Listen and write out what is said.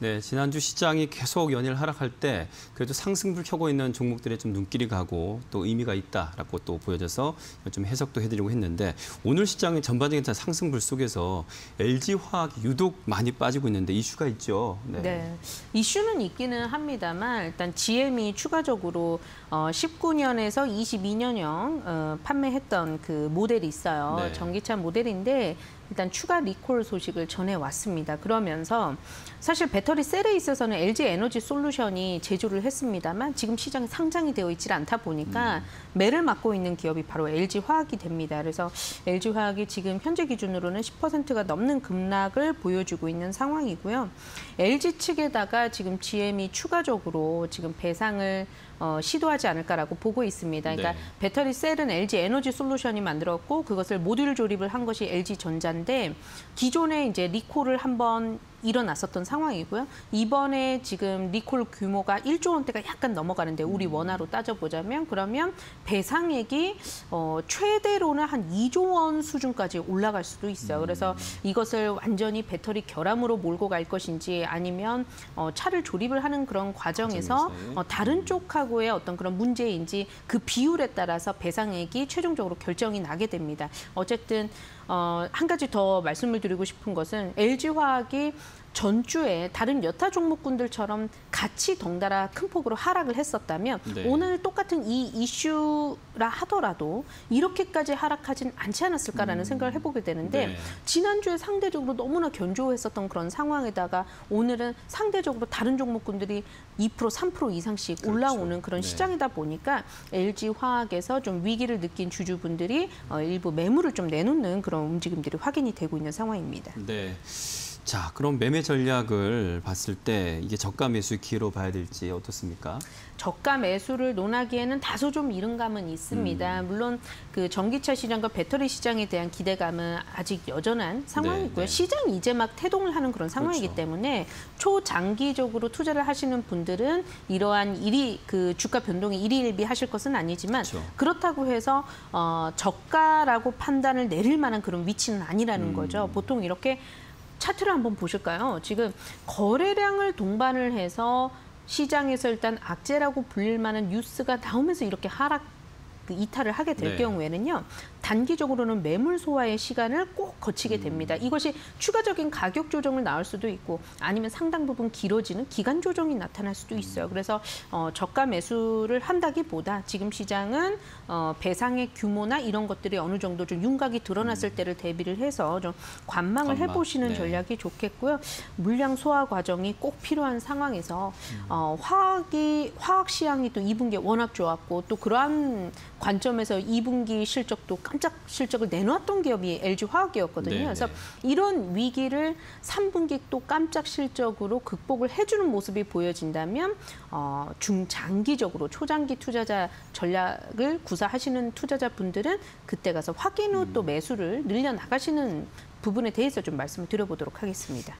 네, 지난주 시장이 계속 연일 하락할 때 그래도 상승불 켜고 있는 종목들에 좀 눈길이 가고 또 의미가 있다라고 또 보여져서 좀 해석도 해드리고 했는데 오늘 시장의 전반적인 상승불 속에서 LG화학이 유독 많이 빠지고 있는데 이슈가 있죠. 네. 네. 이슈는 있기는 합니다만 일단 GM이 추가적으로 어, 19년에서 22년형 어, 판매했던 그 모델이 있어요. 네. 전기차 모델인데 일단 추가 리콜 소식을 전해왔습니다. 그러면서 사실 배터리 셀에 있어서는 LG 에너지 솔루션이 제조를 했습니다만 지금 시장에 상장이 되어 있지 않다 보니까 음. 매를 맡고 있는 기업이 바로 LG 화학이 됩니다. 그래서 LG 화학이 지금 현재 기준으로는 10%가 넘는 급락을 보여주고 있는 상황이고요. LG 측에다가 지금 GM이 추가적으로 지금 배상을 어, 시도하지 않을까라고 보고 있습니다. 그러니까 네. 배터리 셀은 LG 에너지 솔루션이 만들었고 그것을 모듈 조립을 한 것이 LG 전자 인데 기존에 이제 리콜을 한번 일어났었던 상황이고요. 이번에 지금 리콜 규모가 1조 원대가 약간 넘어가는데 우리 음. 원화로 따져보자면 그러면 배상액이 어, 최대로는 한 2조 원 수준까지 올라갈 수도 있어요. 그래서 음. 이것을 완전히 배터리 결함으로 몰고 갈 것인지 아니면 어, 차를 조립을 하는 그런 과정에서 어, 다른 쪽하고의 어떤 그런 문제인지 그 비율에 따라서 배상액이 최종적으로 결정이 나게 됩니다. 어쨌든 어, 한 가지 더 말씀을 드리고 싶은 것은 LG화학이 전주에 다른 여타 종목군들처럼 같이 덩달아 큰 폭으로 하락을 했었다면 네. 오늘 똑같은 이 이슈라 하더라도 이렇게까지 하락하진 않지 않았을까라는 음. 생각을 해보게 되는데 네. 지난주에 상대적으로 너무나 견조했었던 그런 상황에다가 오늘은 상대적으로 다른 종목군들이 2% 3% 이상씩 그렇죠. 올라오는 그런 네. 시장이다 보니까 LG화학에서 좀 위기를 느낀 주주분들이 어, 일부 매물을 좀 내놓는 그런 움직임들이 확인이 되고 있는 상황입니다. 네. 자, 그럼 매매 전략을 봤을 때 이게 저가 매수 기회로 봐야 될지 어떻습니까? 저가 매수를 논하기에는 다소 좀 이른 감은 있습니다. 음. 물론 그 전기차 시장과 배터리 시장에 대한 기대감은 아직 여전한 상황이고요. 네, 네. 시장이 이제 막 태동을 하는 그런 상황이기 그렇죠. 때문에 초장기적으로 투자를 하시는 분들은 이러한 일이 그 주가 변동에 일희일비 하실 것은 아니지만 그렇죠. 그렇다고 해서 어, 저가라고 판단을 내릴 만한 그런 위치는 아니라는 음. 거죠. 보통 이렇게 차트를 한번 보실까요? 지금 거래량을 동반을 해서 시장에서 일단 악재라고 불릴 만한 뉴스가 나오면서 이렇게 하락 그 이탈을 하게 될 네. 경우에는요. 단기적으로는 매물 소화의 시간을 꼭 거치게 음. 됩니다. 이것이 추가적인 가격 조정을 나올 수도 있고 아니면 상당 부분 길어지는 기간 조정이 나타날 수도 있어요. 음. 그래서 어, 저가 매수를 한다기보다 지금 시장은 어, 배상의 규모나 이런 것들이 어느 정도 좀 윤곽이 드러났을 음. 때를 대비를 해서 좀 관망을 관망. 해보시는 네. 전략이 좋겠고요. 물량 소화 과정이 꼭 필요한 상황에서 어, 화학이 화학 시향이 또 2분기에 워낙 좋았고 또 그러한 관점에서 2분기 실적도 깜짝 실적을 내놓았던 기업이 LG화학이었거든요. 네, 그래서 네. 이런 위기를 3분기 또 깜짝 실적으로 극복을 해주는 모습이 보여진다면 어, 중장기적으로 초장기 투자자 전략을 구사하시는 투자자분들은 그때 가서 확인 후 또 매수를 늘려 나가시는 부분에 대해서 좀 말씀을 드려보도록 하겠습니다.